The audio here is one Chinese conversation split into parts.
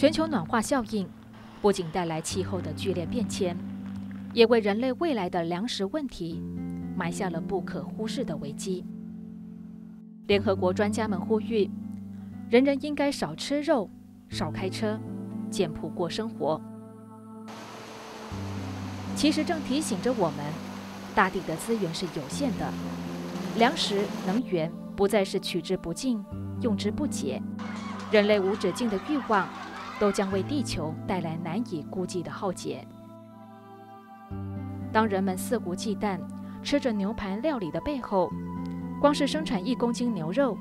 全球暖化效应不仅带来气候的剧烈变迁，也为人类未来的粮食问题埋下了不可忽视的危机。联合国专家们呼吁，人人应该少吃肉、少开车、简朴过生活。其实正提醒着我们，大地的资源是有限的，粮食、能源不再是取之不尽、用之不竭，人类无止境的欲望。都将为地球带来难以估计的浩劫。当人们肆无忌惮吃着牛排料理的背后，光是生产一公斤牛肉，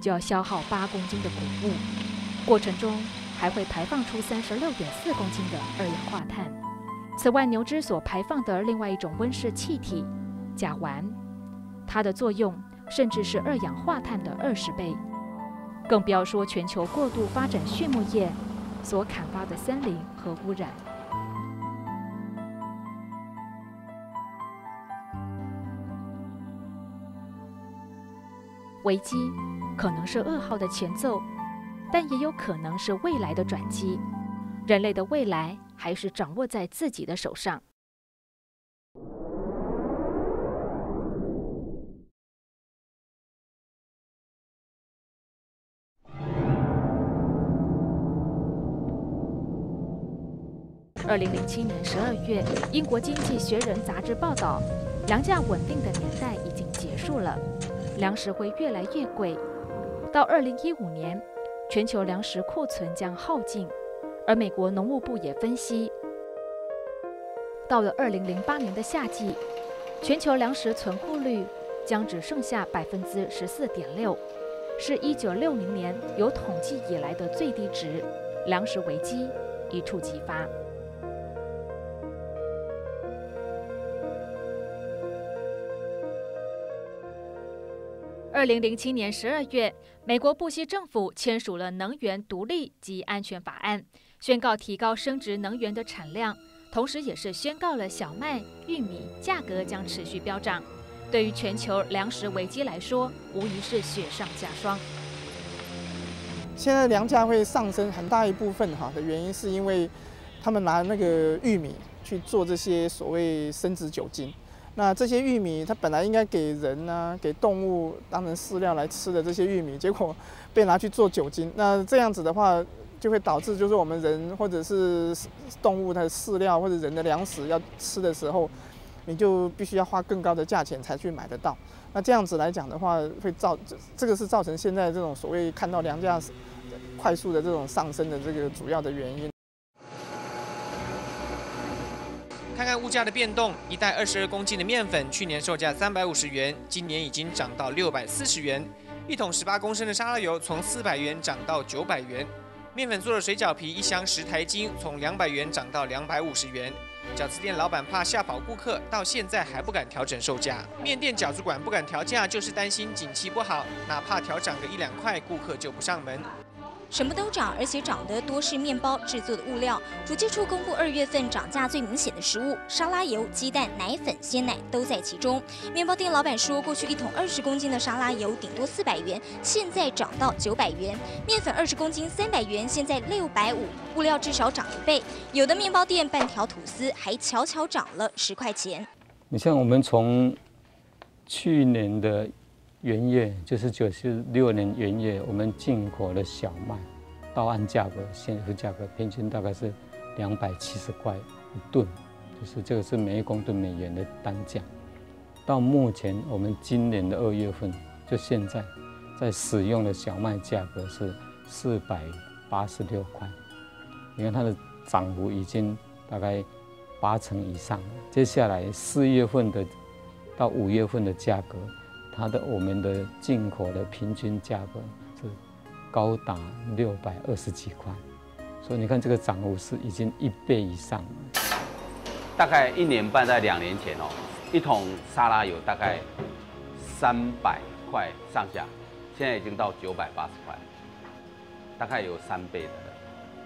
就要消耗八公斤的谷物，过程中还会排放出三十六点四公斤的二氧化碳。此外，牛只所排放的另外一种温室气体甲烷，它的作用甚至是二氧化碳的二十倍。更不要说全球过度发展畜牧业。所砍伐的森林和污染，危机可能是噩耗的前奏，但也有可能是未来的转机。人类的未来还是掌握在自己的手上。二零零七年十二月，英国《经济学人》杂志报道，粮价稳定的年代已经结束了，粮食会越来越贵。到二零一五年，全球粮食库存将耗尽，而美国农务部也分析，到了二零零八年的夏季，全球粮食存库率将只剩下百分之十四点六，是一九六零年有统计以来的最低值，粮食危机一触即发。二零零七年十二月，美国布希政府签署了能源独立及安全法案，宣告提高生殖能源的产量，同时也是宣告了小麦、玉米价格将持续飙涨。对于全球粮食危机来说，无疑是雪上加霜。现在粮价会上升很大一部分哈的原因，是因为他们拿那个玉米去做这些所谓生殖酒精。那这些玉米，它本来应该给人呢，给动物当成饲料来吃的这些玉米，结果被拿去做酒精。那这样子的话，就会导致就是我们人或者是动物的饲料或者人的粮食要吃的时候，你就必须要花更高的价钱才去买得到。那这样子来讲的话，会造这个是造成现在这种所谓看到粮价快速的这种上升的这个主要的原因。物价的变动，一袋二十二公斤的面粉，去年售价三百五十元，今年已经涨到六百四十元；一桶十八公升的沙拉油从四百元涨到九百元；面粉做的水饺皮一箱十台斤，从两百元涨到两百五十元。饺子店老板怕吓跑顾客，到现在还不敢调整售价。面店饺子馆不敢调价，就是担心景气不好，哪怕调涨个一两块，顾客就不上门。什么都涨，而且涨得多是面包制作的物料。主计处公布二月份涨价最明显的食物，沙拉油、鸡蛋、奶粉、鲜奶都在其中。面包店老板说，过去一桶二十公斤的沙拉油顶多四百元，现在涨到九百元；面粉二十公斤三百元，现在六百五，物料至少涨一倍。有的面包店半条吐司还悄悄涨了十块钱。你像我们从去年的。原月就是九十六年原月，我们进口的小麦，到岸价格、现货价格平均大概是两百七十块一吨，就是这个是每一公吨美元的单价。到目前我们今年的二月份，就现在在使用的小麦价格是四百八十六块，你看它的涨幅已经大概八成以上。接下来四月份的到五月份的价格。它的我们的进口的平均价格是高达六百二十几块，所以你看这个涨幅是已经一倍以上。大概一年半在两年前哦，一桶沙拉油大概三百块上下，现在已经到九百八十块，大概有三倍的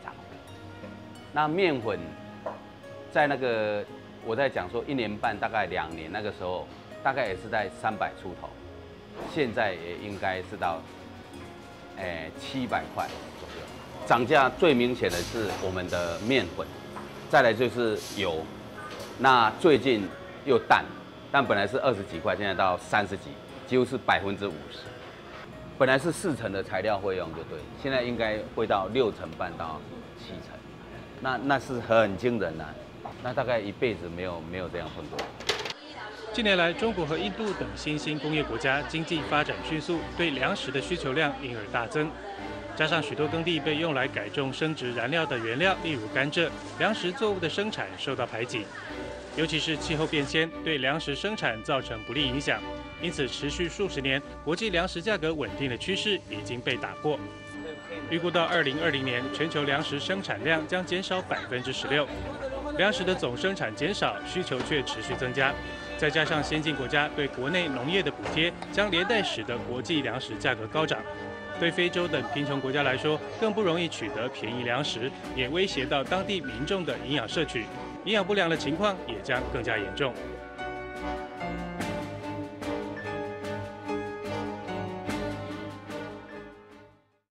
涨幅。那面粉在那个我在讲说一年半大概两年那个时候。大概也是在三百出头，现在也应该是到，诶七百块左右。涨价最明显的是我们的面粉，再来就是油。那最近又淡，但本来是二十几块，现在到三十几，几乎是百分之五十。本来是四成的材料费用就对，现在应该会到六成半到七成，那那是很惊人呐。那大概一辈子没有没有这样混过。近年来，中国和印度等新兴工业国家经济发展迅速，对粮食的需求量因而大增。加上许多耕地被用来改种生殖燃料的原料，例如甘蔗，粮食作物的生产受到排挤。尤其是气候变迁对粮食生产造成不利影响。因此，持续数十年国际粮食价格稳定的趋势已经被打破。预估到二零二零年，全球粮食生产量将减少百分之十六。粮食的总生产减少，需求却持续增加。再加上先进国家对国内农业的补贴，将连带使得国际粮食价格高涨。对非洲等贫穷国家来说，更不容易取得便宜粮食，也威胁到当地民众的营养摄取，营养不良的情况也将更加严重。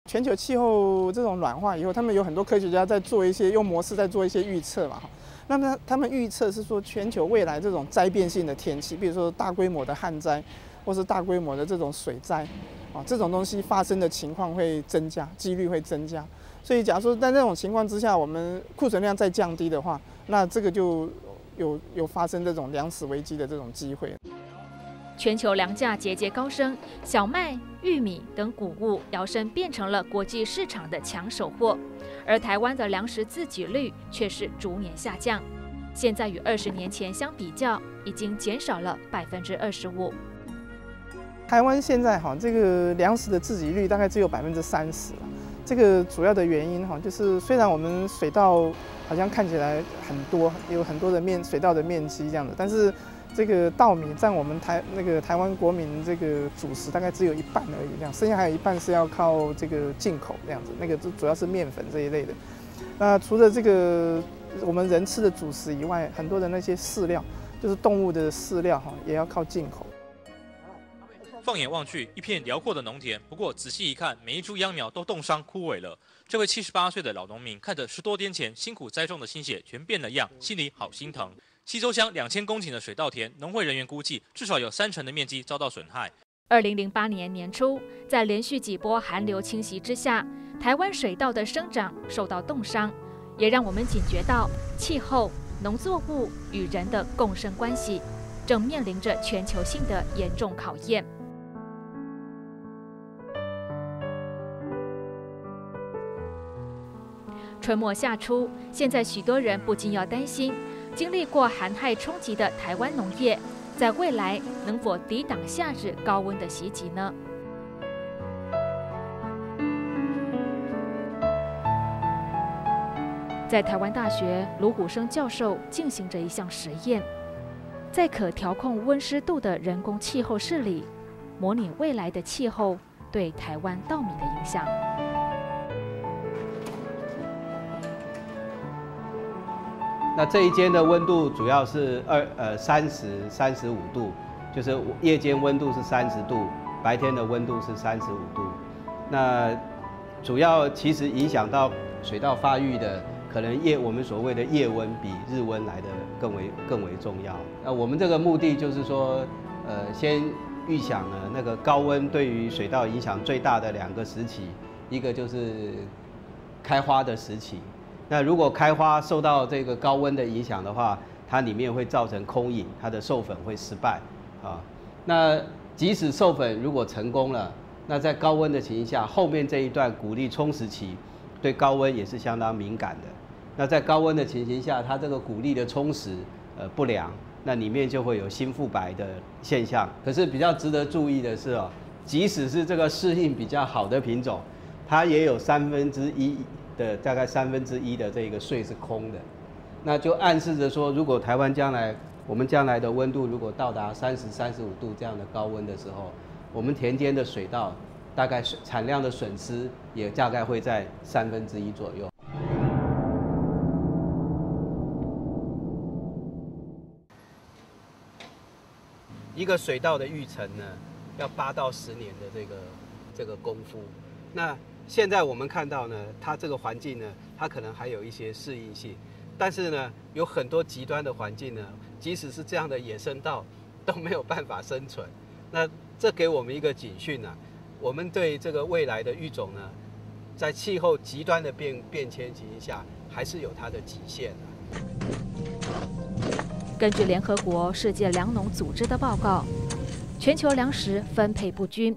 全球气候这种暖化以后，他们有很多科学家在做一些用模式在做一些预测嘛。那么他们预测是说，全球未来这种灾变性的天气，比如说大规模的旱灾，或是大规模的这种水灾，啊，这种东西发生的情况会增加，几率会增加。所以，假如说在这种情况之下，我们库存量再降低的话，那这个就有有发生这种粮食危机的这种机会。全球粮价节节高升，小麦、玉米等谷物摇身变成了国际市场的抢手货，而台湾的粮食自给率却是逐年下降，现在与二十年前相比较，已经减少了百分之二十五。台湾现在哈，这个粮食的自给率大概只有百分之三十了，这个主要的原因哈，就是虽然我们水稻好像看起来很多，有很多的面水稻的面积这样的，但是。这个稻米占我们台那个台湾国民这个主食大概只有一半而已，这样剩下还有一半是要靠这个进口这样子。那个主主要是面粉这一类的。那除了这个我们人吃的主食以外，很多的那些饲料，就是动物的饲料哈，也要靠进口。放眼望去，一片辽阔的农田。不过仔细一看，每一株秧苗都冻伤枯萎了。这位七十八岁的老农民看着十多天前辛苦栽种的心血全变了样，心里好心疼。西周乡两千公顷的水稻田，农会人员估计至少有三成的面积遭到损害。二零零八年年初，在连续几波寒流侵袭之下，台湾水稻的生长受到冻伤，也让我们警觉到气候、农作物与人的共生关系正面临着全球性的严重考验。春末夏初，现在许多人不禁要担心。经历过寒害冲击的台湾农业，在未来能否抵挡夏日高温的袭击呢？在台湾大学，卢虎生教授进行着一项实验，在可调控温湿度的人工气候室里，模拟未来的气候对台湾稻米的影响。那这一间的温度主要是二呃三十三十五度，就是夜间温度是三十度，白天的温度是三十五度。那主要其实影响到水稻发育的，可能夜我们所谓的夜温比日温来的更为更为重要。那我们这个目的就是说，呃，先预想呢那个高温对于水稻影响最大的两个时期，一个就是开花的时期。那如果开花受到这个高温的影响的话，它里面会造成空隐，它的授粉会失败啊。那即使授粉如果成功了，那在高温的情形下，后面这一段谷粒充实期对高温也是相当敏感的。那在高温的情形下，它这个谷粒的充实呃不良，那里面就会有新复白的现象。可是比较值得注意的是哦，即使是这个适应比较好的品种，它也有三分之一。的大概三分之一的这个税是空的，那就暗示着说，如果台湾将来我们将来的温度如果到达三十三十五度这样的高温的时候，我们田间的水稻大概产量的损失也大概会在三分之一左右。一个水稻的育成呢，要八到十年的这个这个功夫，那。现在我们看到呢，它这个环境呢，它可能还有一些适应性，但是呢，有很多极端的环境呢，即使是这样的野生稻都没有办法生存。那这给我们一个警讯啊，我们对这个未来的育种呢，在气候极端的变变迁情形下，还是有它的极限的。根据联合国世界粮农组织的报告，全球粮食分配不均。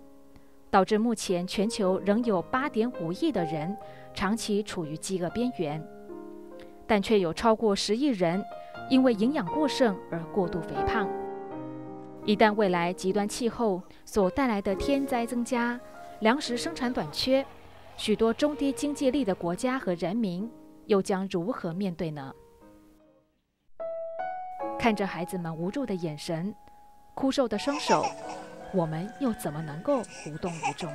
导致目前全球仍有8.5亿的人长期处于饥饿边缘，但却有超过10亿人因为营养过剩而过度肥胖。一旦未来极端气候所带来的天灾增加，粮食生产短缺，许多中低经济力的国家和人民又将如何面对呢？看着孩子们无助的眼神，枯瘦的双手。我们又怎么能够无动于衷？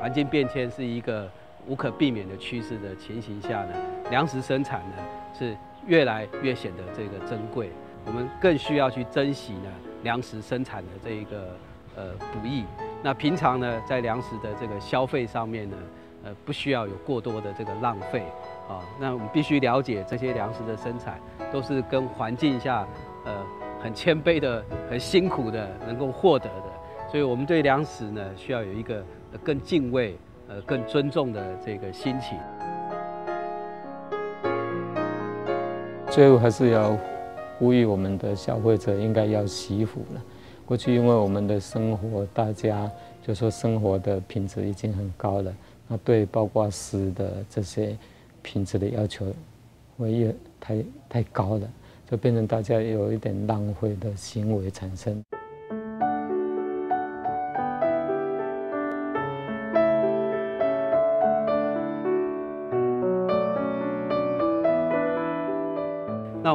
环境变迁是一个无可避免的趋势的情形下呢，粮食生产呢是越来越显得这个珍贵，我们更需要去珍惜呢。粮食生产的这一个呃不易，那平常呢，在粮食的这个消费上面呢，呃，不需要有过多的这个浪费啊。那我们必须了解这些粮食的生产都是跟环境下呃很谦卑的、很辛苦的能够获得的，所以我们对粮食呢需要有一个更敬畏、呃更尊重的这个心情。最后还是要。呼吁我们的消费者应该要惜福了。过去因为我们的生活，大家就说生活的品质已经很高了，那对包括食的这些品质的要求会越太太高了，就变成大家有一点浪费的行为产生。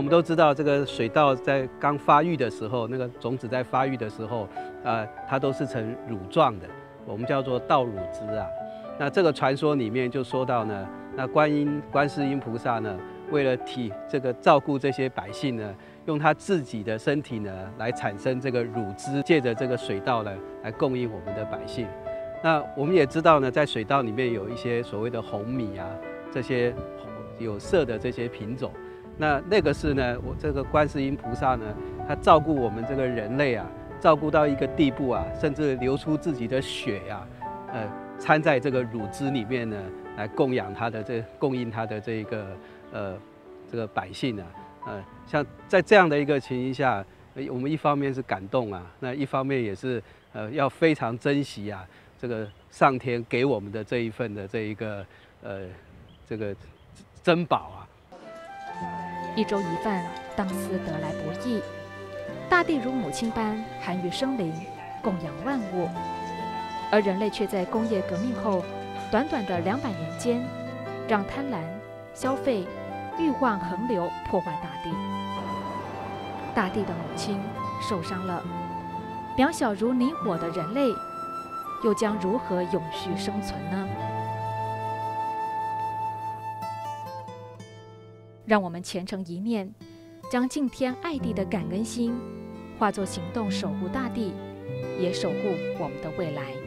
我们都知道，这个水稻在刚发育的时候，那个种子在发育的时候，呃，它都是呈乳状的，我们叫做稻乳汁啊。那这个传说里面就说到呢，那观音、观世音菩萨呢，为了体这个照顾这些百姓呢，用他自己的身体呢来产生这个乳汁，借着这个水稻呢来供应我们的百姓。那我们也知道呢，在水稻里面有一些所谓的红米啊，这些有色的这些品种。那那个是呢，我这个观世音菩萨呢，他照顾我们这个人类啊，照顾到一个地步啊，甚至流出自己的血呀，呃，掺在这个乳汁里面呢，来供养他的这供应他的这一个呃这个百姓啊，呃，像在这样的一个情形下，我们一方面是感动啊，那一方面也是呃要非常珍惜啊，这个上天给我们的这一份的这一个呃这个珍宝啊。一粥一饭，当思得来不易。大地如母亲般涵育生灵，供养万物，而人类却在工业革命后短短的两百年间，让贪婪、消费、欲望横流，破坏大地。大地的母亲受伤了，渺小如泥火的人类，又将如何永续生存呢？让我们虔诚一念，将敬天爱地的感恩心化作行动，守护大地，也守护我们的未来。